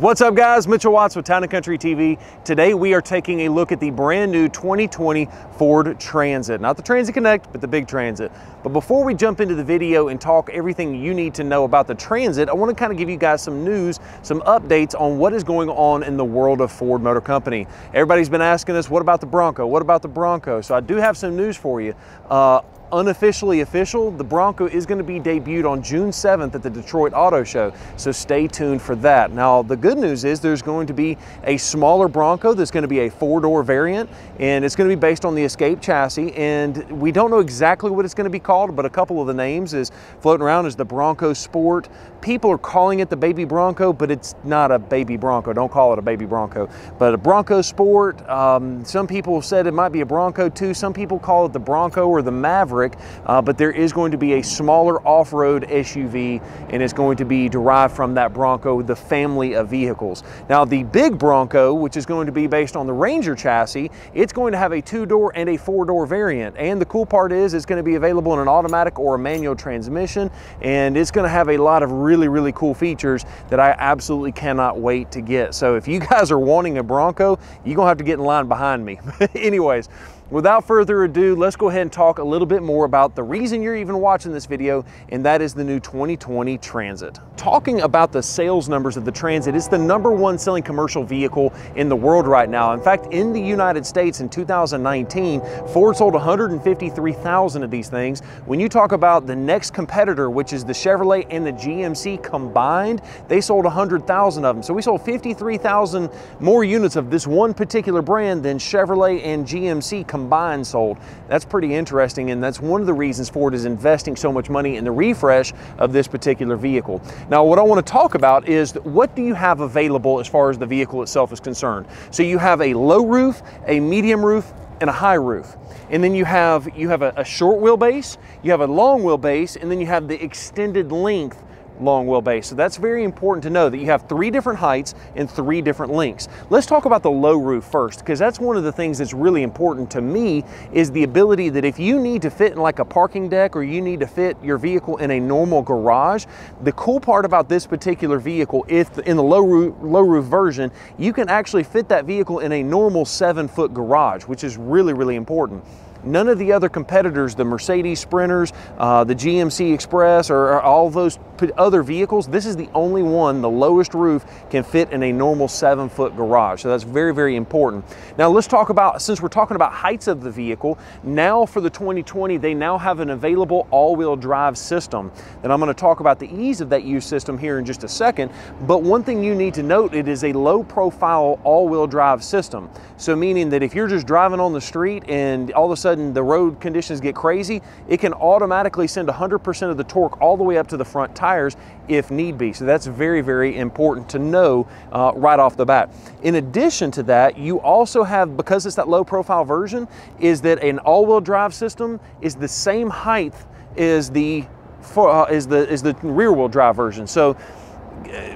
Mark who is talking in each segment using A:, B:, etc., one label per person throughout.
A: What's up guys, Mitchell Watts with Town & Country TV. Today we are taking a look at the brand new 2020 Ford Transit. Not the Transit Connect, but the big Transit. But before we jump into the video and talk everything you need to know about the Transit, I want to kind of give you guys some news, some updates on what is going on in the world of Ford Motor Company. Everybody's been asking us, what about the Bronco? What about the Bronco? So I do have some news for you. Uh, unofficially official, the Bronco is going to be debuted on June 7th at the Detroit Auto Show, so stay tuned for that. Now, the good news is there's going to be a smaller Bronco that's going to be a four-door variant, and it's going to be based on the Escape chassis, and we don't know exactly what it's going to be called, but a couple of the names is floating around is the Bronco Sport. People are calling it the Baby Bronco, but it's not a Baby Bronco. Don't call it a Baby Bronco. But a Bronco Sport, um, some people said it might be a Bronco too. Some people call it the Bronco or the Maverick Maverick, uh, but there is going to be a smaller off-road SUV and it's going to be derived from that Bronco, the family of vehicles. Now the big Bronco, which is going to be based on the Ranger chassis, it's going to have a two-door and a four-door variant. And the cool part is it's going to be available in an automatic or a manual transmission and it's going to have a lot of really, really cool features that I absolutely cannot wait to get. So if you guys are wanting a Bronco, you're going to have to get in line behind me. Anyways, Without further ado, let's go ahead and talk a little bit more about the reason you're even watching this video, and that is the new 2020 Transit. Talking about the sales numbers of the Transit, it's the number one selling commercial vehicle in the world right now. In fact, in the United States in 2019, Ford sold 153,000 of these things. When you talk about the next competitor, which is the Chevrolet and the GMC combined, they sold 100,000 of them. So we sold 53,000 more units of this one particular brand than Chevrolet and GMC combined combined sold. That's pretty interesting, and that's one of the reasons Ford is investing so much money in the refresh of this particular vehicle. Now, what I want to talk about is what do you have available as far as the vehicle itself is concerned? So you have a low roof, a medium roof, and a high roof. And then you have you have a, a short wheelbase, you have a long wheelbase, and then you have the extended length long wheelbase. So that's very important to know that you have three different heights and three different lengths. Let's talk about the low roof first, because that's one of the things that's really important to me is the ability that if you need to fit in like a parking deck or you need to fit your vehicle in a normal garage, the cool part about this particular vehicle, if in the low roof, low roof version, you can actually fit that vehicle in a normal seven foot garage, which is really, really important. None of the other competitors, the Mercedes Sprinters, uh, the GMC Express, or, or, all those other vehicles, this is the only one, the lowest roof can fit in a normal seven foot garage. So that's very, very important. Now let's talk about, since we're talking about heights of the vehicle, now for the 2020, they now have an available all-wheel drive system. And I'm gonna talk about the ease of that use system here in just a second. But one thing you need to note, it is a low profile all-wheel drive system. So meaning that if you're just driving on the street and all of a sudden the road conditions get crazy, it can automatically send 100% of the torque all the way up to the front tires if need be. So that's very, very important to know uh, right off the bat. In addition to that, you also have, because it's that low profile version, is that an all-wheel drive system is the same height as the for, uh, is the is the rear wheel drive version. So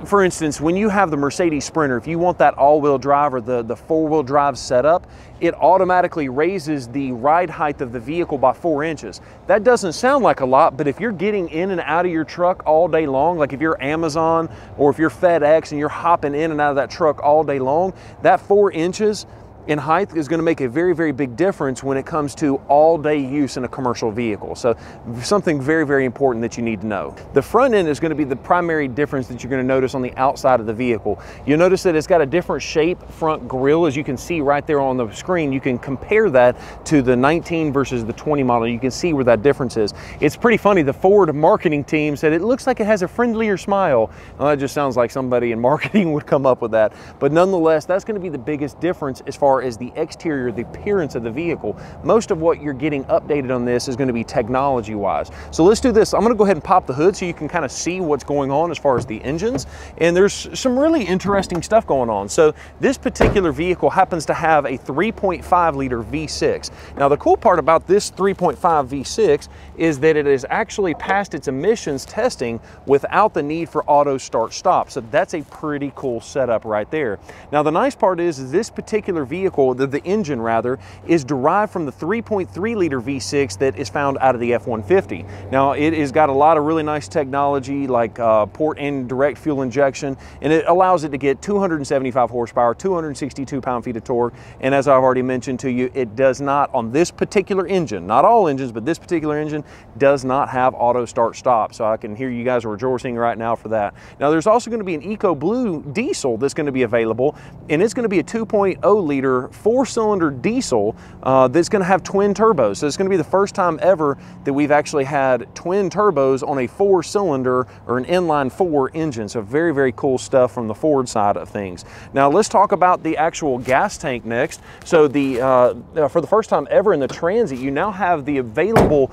A: for instance, when you have the Mercedes Sprinter, if you want that all-wheel drive or the, the four-wheel drive setup, it automatically raises the ride height of the vehicle by four inches. That doesn't sound like a lot, but if you're getting in and out of your truck all day long, like if you're Amazon or if you're FedEx and you're hopping in and out of that truck all day long, that four inches in height is going to make a very, very big difference when it comes to all day use in a commercial vehicle. So something very, very important that you need to know. The front end is going to be the primary difference that you're going to notice on the outside of the vehicle. You'll notice that it's got a different shape front grille as you can see right there on the screen. You can compare that to the 19 versus the 20 model. You can see where that difference is. It's pretty funny. The Ford marketing team said it looks like it has a friendlier smile. Well, that just sounds like somebody in marketing would come up with that. But nonetheless, that's going to be the biggest difference as far far as the exterior, the appearance of the vehicle. Most of what you're getting updated on this is going to be technology wise. So let's do this. I'm going to go ahead and pop the hood so you can kind of see what's going on as far as the engines. And there's some really interesting stuff going on. So this particular vehicle happens to have a 3.5 liter V6. Now the cool part about this 3.5 V6 is that it has actually passed its emissions testing without the need for auto start stop. So that's a pretty cool setup right there. Now the nice part is, is this particular vehicle vehicle, the, the engine rather, is derived from the 3.3 liter V6 that is found out of the F-150. Now it has got a lot of really nice technology like uh, port and direct fuel injection, and it allows it to get 275 horsepower, 262 pound-feet of torque, and as I've already mentioned to you, it does not, on this particular engine, not all engines, but this particular engine does not have auto start stop. So I can hear you guys are rejoicing right now for that. Now there's also going to be an Eco Blue diesel that's going to be available, and it's going to be a 2.0 liter four cylinder diesel uh, that's going to have twin turbos. So it's going to be the first time ever that we've actually had twin turbos on a four cylinder or an inline four engine. So very, very cool stuff from the Ford side of things. Now let's talk about the actual gas tank next. So the uh, for the first time ever in the Transit, you now have the available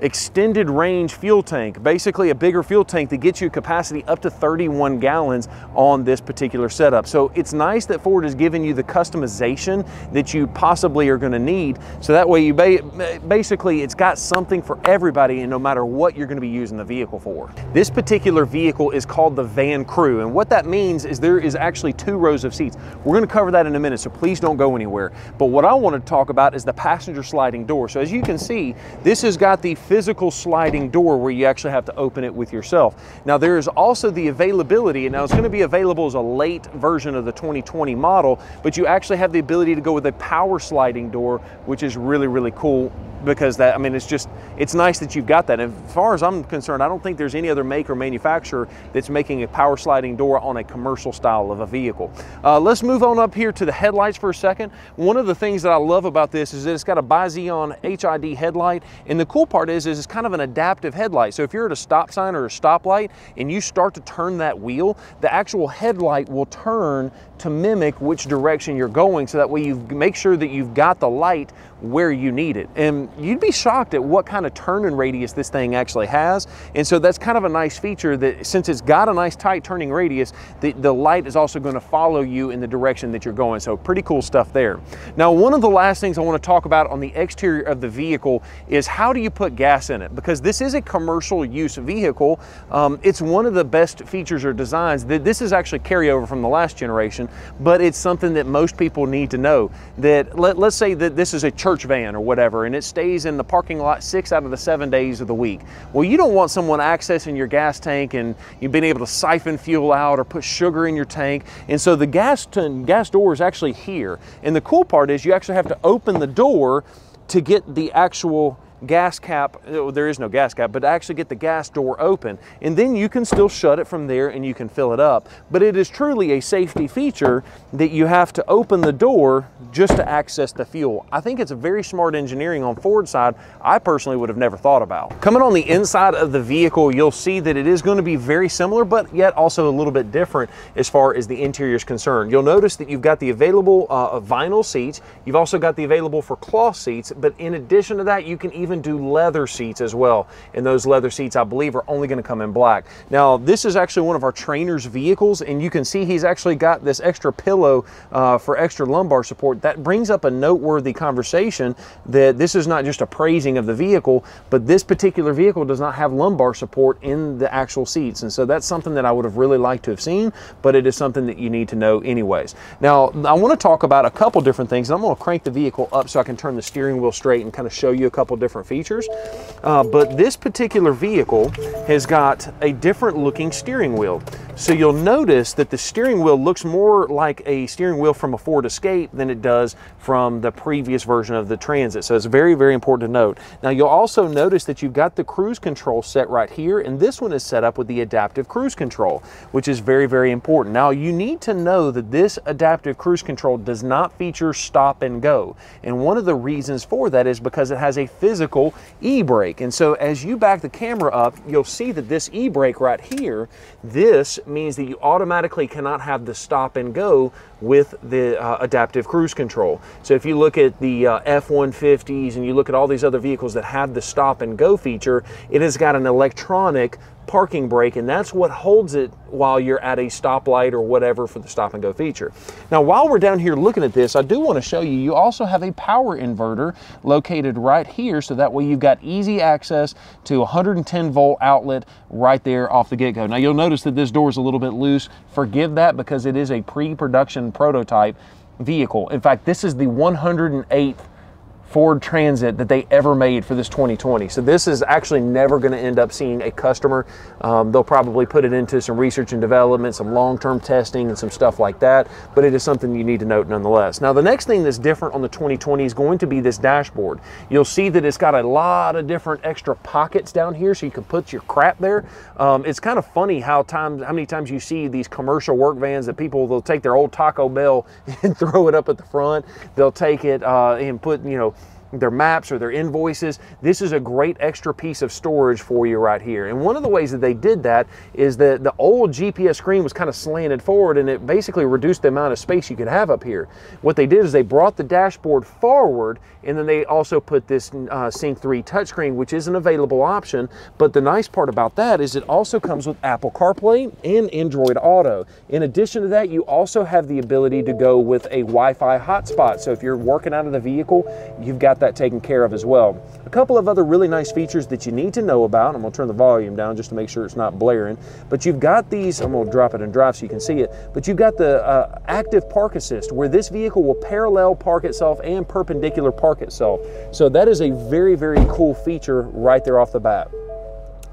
A: extended range fuel tank, basically a bigger fuel tank that gets you capacity up to 31 gallons on this particular setup. So it's nice that Ford is giving you the customization that you possibly are gonna need. So that way you ba basically, it's got something for everybody and no matter what you're gonna be using the vehicle for. This particular vehicle is called the Van Crew. And what that means is there is actually two rows of seats. We're gonna cover that in a minute, so please don't go anywhere. But what I wanna talk about is the passenger sliding door. So as you can see, this has got the physical sliding door where you actually have to open it with yourself. Now there is also the availability, and now it's going to be available as a late version of the 2020 model, but you actually have the ability to go with a power sliding door, which is really, really cool because that, I mean, it's just, it's nice that you've got that. And as far as I'm concerned, I don't think there's any other make or manufacturer that's making a power sliding door on a commercial style of a vehicle. Uh, let's move on up here to the headlights for a second. One of the things that I love about this is that it's got a Bi-Xenon HID headlight. And the cool part is, is it's kind of an adaptive headlight. So if you're at a stop sign or a stoplight and you start to turn that wheel, the actual headlight will turn to mimic which direction you're going so that way you make sure that you've got the light where you need it. And you'd be shocked at what kind of turning radius this thing actually has. And so that's kind of a nice feature that since it's got a nice tight turning radius, the, the light is also going to follow you in the direction that you're going. So pretty cool stuff there. Now, one of the last things I want to talk about on the exterior of the vehicle is how do you put gas in it? Because this is a commercial use vehicle. Um, it's one of the best features or designs that this is actually carryover from the last generation, but it's something that most people need to know that let, let's say that this is a church van or whatever, and it stays in the parking lot six out of the seven days of the week. Well, you don't want someone accessing your gas tank and you've been able to siphon fuel out or put sugar in your tank. And so the gas, gas door is actually here. And the cool part is you actually have to open the door to get the actual gas cap, uh, there is no gas cap, but actually get the gas door open. And then you can still shut it from there and you can fill it up. But it is truly a safety feature that you have to open the door just to access the fuel. I think it's a very smart engineering on Ford side I personally would have never thought about. Coming on the inside of the vehicle, you'll see that it is going to be very similar, but yet also a little bit different as far as the interior is concerned. You'll notice that you've got the available uh, vinyl seats. You've also got the available for cloth seats, but in addition to that, you can even even do leather seats as well. And those leather seats, I believe, are only going to come in black. Now, this is actually one of our trainer's vehicles, and you can see he's actually got this extra pillow uh, for extra lumbar support. That brings up a noteworthy conversation that this is not just a praising of the vehicle, but this particular vehicle does not have lumbar support in the actual seats. And so that's something that I would have really liked to have seen, but it is something that you need to know anyways. Now, I want to talk about a couple different things. I'm going to crank the vehicle up so I can turn the steering wheel straight and kind of show you a couple different different features. Uh, but this particular vehicle has got a different looking steering wheel. So you'll notice that the steering wheel looks more like a steering wheel from a Ford Escape than it does from the previous version of the Transit. So it's very, very important to note. Now you'll also notice that you've got the cruise control set right here, and this one is set up with the adaptive cruise control, which is very, very important. Now you need to know that this adaptive cruise control does not feature stop and go. And one of the reasons for that is because it has a physical e-brake. And so as you back the camera up, you'll see that this e-brake right here, this means that you automatically cannot have the stop and go with the uh, adaptive cruise control. So if you look at the uh, F-150s and you look at all these other vehicles that have the stop and go feature, it has got an electronic parking brake and that's what holds it while you're at a stoplight or whatever for the stop and go feature. Now while we're down here looking at this I do want to show you you also have a power inverter located right here so that way you've got easy access to 110 volt outlet right there off the get-go. Now you'll notice that this door is a little bit loose. Forgive that because it is a pre-production prototype vehicle. In fact, this is the 108th Ford Transit that they ever made for this 2020. So this is actually never going to end up seeing a customer. Um, they'll probably put it into some research and development, some long-term testing and some stuff like that, but it is something you need to note nonetheless. Now the next thing that's different on the 2020 is going to be this dashboard. You'll see that it's got a lot of different extra pockets down here so you can put your crap there. Um, it's kind of funny how times how many times you see these commercial work vans that people they'll take their old Taco Bell and throw it up at the front. They'll take it uh, and put, you know, their maps or their invoices. This is a great extra piece of storage for you right here. And one of the ways that they did that is that the old GPS screen was kind of slanted forward and it basically reduced the amount of space you could have up here. What they did is they brought the dashboard forward and then they also put this uh, Sync 3 touchscreen, which is an available option. But the nice part about that is it also comes with Apple CarPlay and Android Auto. In addition to that, you also have the ability to go with a Wi-Fi hotspot. So if you're working out of the vehicle, you've got that taken care of as well. A couple of other really nice features that you need to know about. I'm gonna turn the volume down just to make sure it's not blaring. But you've got these, I'm gonna drop it and drive so you can see it, but you've got the uh, active park assist where this vehicle will parallel park itself and perpendicular park itself. So that is a very, very cool feature right there off the bat.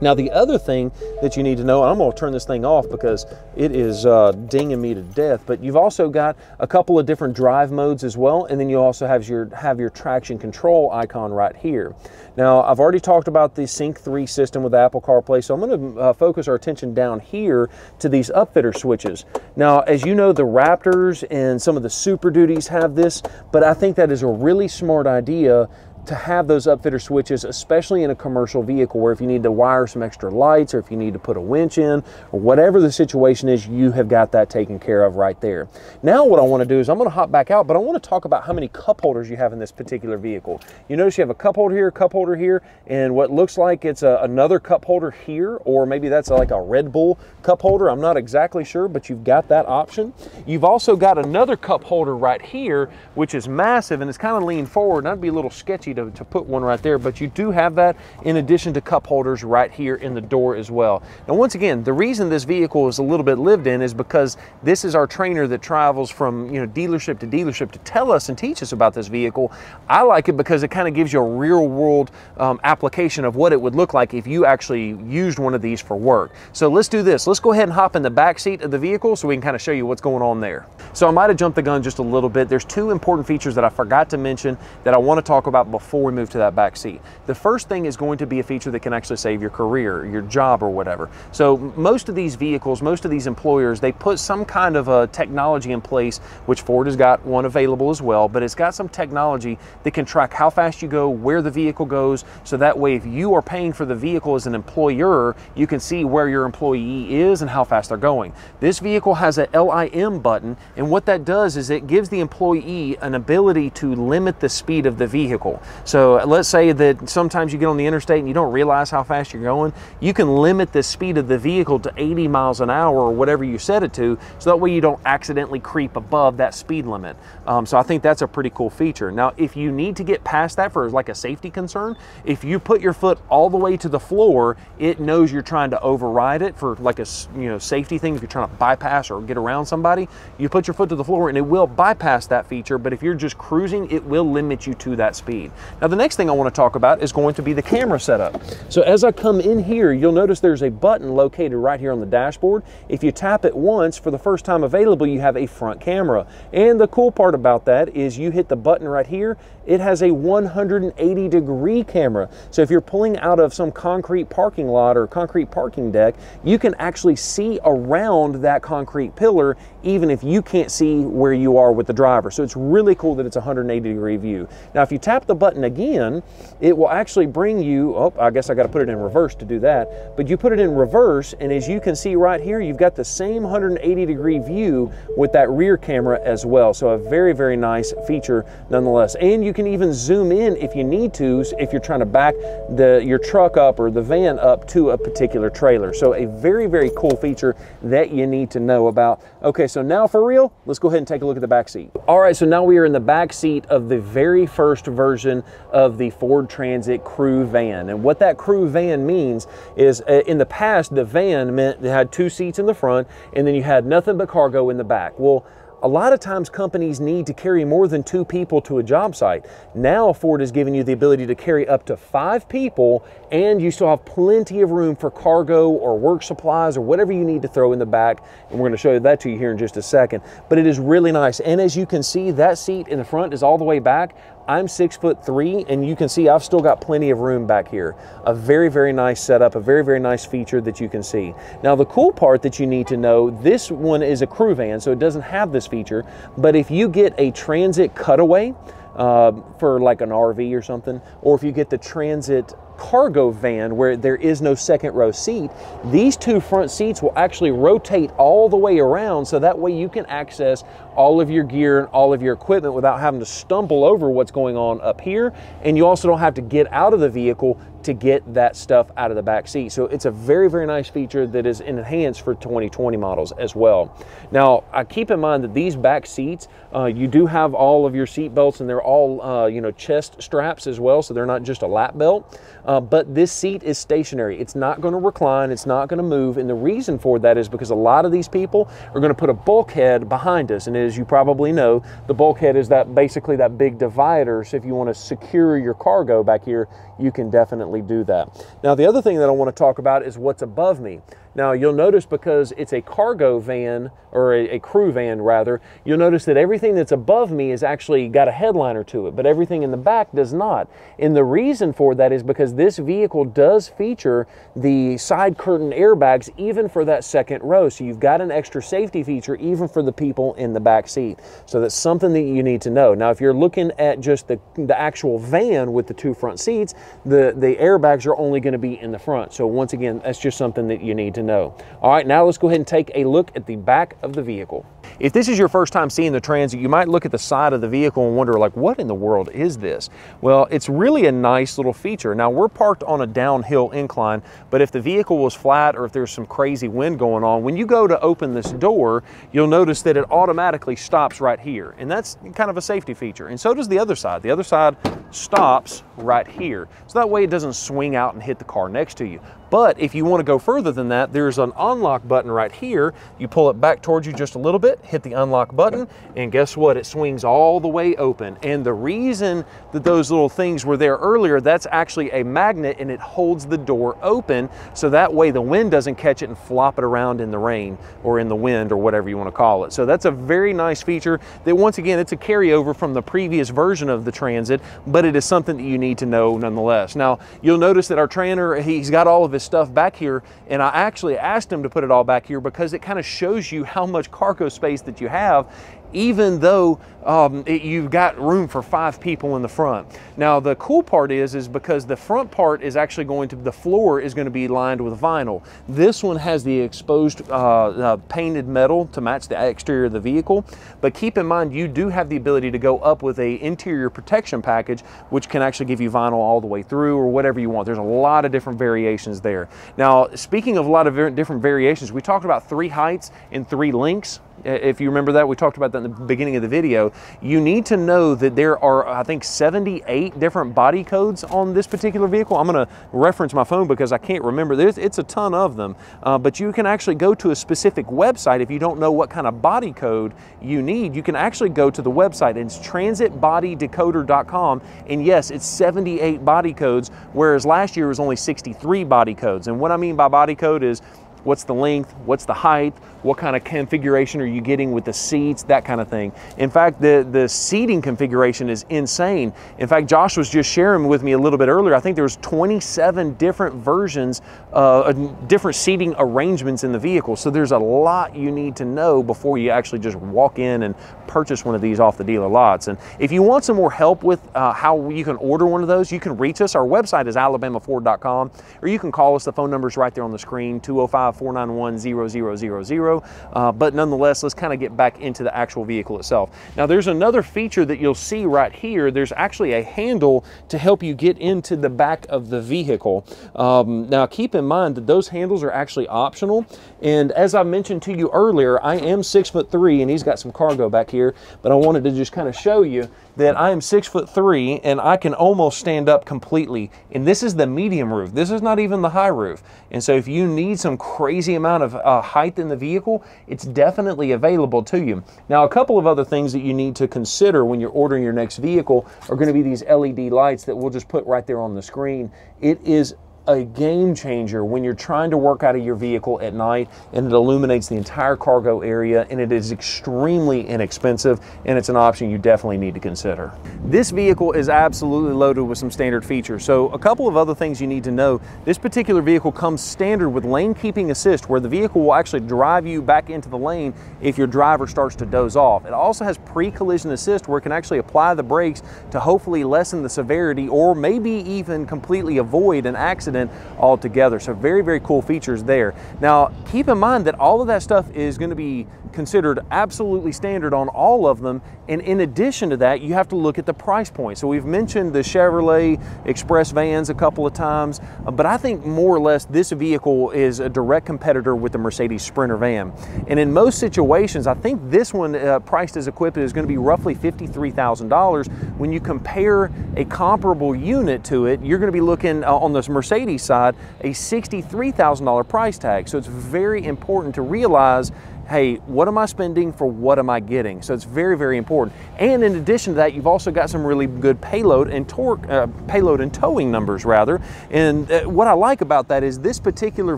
A: Now the other thing that you need to know, I'm going to turn this thing off because it is uh, dinging me to death, but you've also got a couple of different drive modes as well, and then you also have your, have your traction control icon right here. Now I've already talked about the Sync 3 system with Apple CarPlay, so I'm going to uh, focus our attention down here to these upfitter switches. Now as you know, the Raptors and some of the Super Duties have this, but I think that is a really smart idea to have those upfitter switches, especially in a commercial vehicle where if you need to wire some extra lights or if you need to put a winch in or whatever the situation is, you have got that taken care of right there. Now what I want to do is I'm going to hop back out, but I want to talk about how many cup holders you have in this particular vehicle. You notice you have a cup holder here, a cup holder here, and what looks like it's a, another cup holder here, or maybe that's like a Red Bull cup holder. I'm not exactly sure, but you've got that option. You've also got another cup holder right here, which is massive and it's kind of leaned forward. And that'd be a little sketchy to, to put one right there, but you do have that in addition to cup holders right here in the door as well. Now, once again, the reason this vehicle is a little bit lived in is because this is our trainer that travels from you know dealership to dealership to tell us and teach us about this vehicle. I like it because it kind of gives you a real world um, application of what it would look like if you actually used one of these for work. So let's do this. Let's go ahead and hop in the back seat of the vehicle so we can kind of show you what's going on there. So I might have jumped the gun just a little bit. There's two important features that I forgot to mention that I want to talk about before before we move to that back seat. The first thing is going to be a feature that can actually save your career, your job or whatever. So most of these vehicles, most of these employers, they put some kind of a technology in place, which Ford has got one available as well, but it's got some technology that can track how fast you go, where the vehicle goes, so that way if you are paying for the vehicle as an employer, you can see where your employee is and how fast they're going. This vehicle has a LIM button, and what that does is it gives the employee an ability to limit the speed of the vehicle. So let's say that sometimes you get on the interstate and you don't realize how fast you're going. You can limit the speed of the vehicle to 80 miles an hour or whatever you set it to, so that way you don't accidentally creep above that speed limit. Um, so I think that's a pretty cool feature. Now, if you need to get past that for like a safety concern, if you put your foot all the way to the floor, it knows you're trying to override it for like a you know safety thing. If you're trying to bypass or get around somebody, you put your foot to the floor and it will bypass that feature. But if you're just cruising, it will limit you to that speed. Now the next thing I want to talk about is going to be the camera setup. So as I come in here, you'll notice there's a button located right here on the dashboard. If you tap it once, for the first time available, you have a front camera. And the cool part about that is you hit the button right here, it has a 180 degree camera. So if you're pulling out of some concrete parking lot or concrete parking deck, you can actually see around that concrete pillar even if you can't see where you are with the driver. So it's really cool that it's a 180 degree view. Now if you tap the button again, it will actually bring you, oh, I guess I got to put it in reverse to do that, but you put it in reverse and as you can see right here, you've got the same 180 degree view with that rear camera as well. So a very, very nice feature nonetheless. And you can even zoom in if you need to, if you're trying to back the your truck up or the van up to a particular trailer. So a very, very cool feature that you need to know about. Okay, so now for real, let's go ahead and take a look at the back seat. All right, so now we are in the back seat of the very first version of the Ford Transit crew van. And what that crew van means is uh, in the past, the van meant it had two seats in the front and then you had nothing but cargo in the back. Well, a lot of times companies need to carry more than two people to a job site. Now Ford is giving you the ability to carry up to five people and you still have plenty of room for cargo or work supplies or whatever you need to throw in the back. And we're gonna show that to you here in just a second. But it is really nice. And as you can see, that seat in the front is all the way back. I'm six foot three, and you can see I've still got plenty of room back here. A very, very nice setup, a very, very nice feature that you can see. Now, the cool part that you need to know, this one is a crew van, so it doesn't have this feature, but if you get a transit cutaway, uh, for like an RV or something, or if you get the transit cargo van where there is no second row seat, these two front seats will actually rotate all the way around so that way you can access all of your gear and all of your equipment without having to stumble over what's going on up here. And you also don't have to get out of the vehicle to get that stuff out of the back seat. So it's a very, very nice feature that is enhanced for 2020 models as well. Now, I keep in mind that these back seats, uh, you do have all of your seat belts and they're all, uh, you know, chest straps as well. So they're not just a lap belt, uh, but this seat is stationary. It's not gonna recline, it's not gonna move. And the reason for that is because a lot of these people are gonna put a bulkhead behind us. And as you probably know, the bulkhead is that basically that big divider. So if you wanna secure your cargo back here, you can definitely do that. Now, the other thing that I want to talk about is what's above me. Now you'll notice because it's a cargo van or a, a, crew van rather, you'll notice that everything that's above me is actually got a headliner to it, but everything in the back does not. And the reason for that is because this vehicle does feature the side curtain airbags even for that second row. So you've got an extra safety feature even for the people in the back seat. So that's something that you need to know. Now if you're looking at just the, the actual van with the two front seats, the, the airbags are only going to be in the front. So once again, that's just something that you need to know. All right, now let's go ahead and take a look at the back of the vehicle. If this is your first time seeing the Transit, you might look at the side of the vehicle and wonder like, what in the world is this? Well, it's really a nice little feature. Now we're parked on a downhill incline, but if the vehicle was flat or if there's some crazy wind going on, when you go to open this door, you'll notice that it automatically stops right here. And that's kind of a safety feature. And so does the other side. The other side stops right here. So that way it doesn't swing out and hit the car next to you. But if you want to go further than that, there's an unlock button right here. You pull it back towards you just a little bit, hit the unlock button, and guess what? It swings all the way open. And the reason that those little things were there earlier, that's actually a magnet and it holds the door open. So that way the wind doesn't catch it and flop it around in the rain or in the wind or whatever you want to call it. So that's a very nice feature that once again, it's a carryover from the previous version of the Transit, but it is something that you need to know nonetheless. Now, you'll notice that our trainer, he's got all of his stuff back here and I actually asked him to put it all back here because it kind of shows you how much cargo space that you have even though um, it, you've got room for five people in the front. Now the cool part is, is because the front part is actually going to, the floor is going to be lined with vinyl. This one has the exposed uh, uh, painted metal to match the exterior of the vehicle. But keep in mind, you do have the ability to go up with a interior protection package, which can actually give you vinyl all the way through or whatever you want. There's a lot of different variations there. Now, speaking of a lot of different variations, we talked about three heights and three lengths if you remember that, we talked about that in the beginning of the video. You need to know that there are, I think, 78 different body codes on this particular vehicle. I'm going to reference my phone because I can't remember. There's, it's a ton of them, uh, but you can actually go to a specific website if you don't know what kind of body code you need. You can actually go to the website. It's transitbodydecoder.com, and yes, it's 78 body codes, whereas last year was only 63 body codes. And what I mean by body code is what's the length, what's the height, what kind of configuration are you getting with the seats, that kind of thing. In fact, the, the seating configuration is insane. In fact, Josh was just sharing with me a little bit earlier, I think there was 27 different versions, uh, different seating arrangements in the vehicle. So there's a lot you need to know before you actually just walk in and purchase one of these off the dealer lots. And if you want some more help with uh, how you can order one of those, you can reach us. Our website is alabamaford.com or you can call us. The phone number is right there on the screen, 205 491 0000. Uh, but nonetheless, let's kind of get back into the actual vehicle itself. Now there's another feature that you'll see right here. There's actually a handle to help you get into the back of the vehicle. Um, now keep in mind that those handles are actually optional. And as I mentioned to you earlier, I am six foot three and he's got some cargo back here, but I wanted to just kind of show you that I am six foot three and I can almost stand up completely. And this is the medium roof. This is not even the high roof. And so if you need some crazy amount of uh, height in the vehicle, it's definitely available to you. Now, a couple of other things that you need to consider when you're ordering your next vehicle are going to be these LED lights that we'll just put right there on the screen. It is a game changer when you're trying to work out of your vehicle at night and it illuminates the entire cargo area and it is extremely inexpensive and it's an option you definitely need to consider. This vehicle is absolutely loaded with some standard features. So a couple of other things you need to know. This particular vehicle comes standard with lane keeping assist where the vehicle will actually drive you back into the lane if your driver starts to doze off. It also has pre-collision assist where it can actually apply the brakes to hopefully lessen the severity or maybe even completely avoid an accident accident altogether. So very, very cool features there. Now, keep in mind that all of that stuff is going to be considered absolutely standard on all of them. And in addition to that, you have to look at the price point. So we've mentioned the Chevrolet Express vans a couple of times, but I think more or less this vehicle is a direct competitor with the Mercedes Sprinter van. And in most situations, I think this one uh, priced as equipped is going to be roughly $53,000. When you compare a comparable unit to it, you're going to be looking uh, on this Mercedes Side a $63,000 price tag. So it's very important to realize hey, what am I spending for what am I getting? So it's very, very important. And in addition to that, you've also got some really good payload and torque, uh, payload and towing numbers rather. And uh, what I like about that is this particular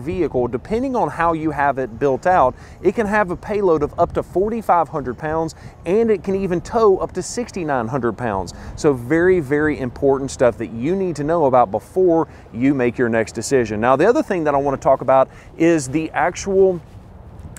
A: vehicle, depending on how you have it built out, it can have a payload of up to 4,500 pounds and it can even tow up to 6,900 pounds. So very, very important stuff that you need to know about before you make your next decision. Now, the other thing that I want to talk about is the actual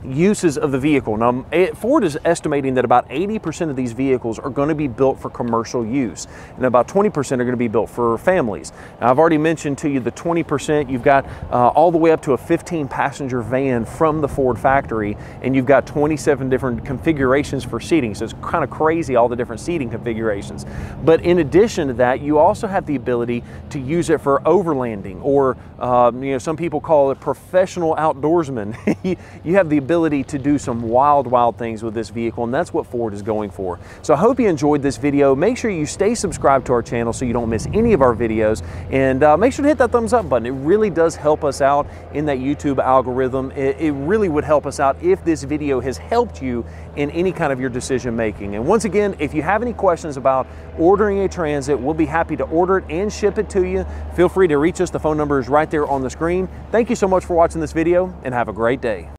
A: uses of the vehicle. Now, Ford is estimating that about 80% of these vehicles are going to be built for commercial use, and about 20% are going to be built for families. Now, I've already mentioned to you the 20%, you've got uh, all the way up to a 15 passenger van from the Ford factory, and you've got 27 different configurations for seating. So it's kind of crazy, all the different seating configurations. But in addition to that, you also have the ability to use it for overlanding, or um, you know, some people call it professional outdoorsman. you have the ability to do some wild, wild things with this vehicle, and that's what Ford is going for. So I hope you enjoyed this video. Make sure you stay subscribed to our channel so you don't miss any of our videos, and uh, make sure to hit that thumbs up button. It really does help us out in that YouTube algorithm. It, it really would help us out if this video has helped you in any kind of your decision making. And once again, if you have any questions about ordering a Transit, we'll be happy to order it and ship it to you. Feel free to reach us. The phone number is right there on the screen. Thank you so much for watching this video and have a great day.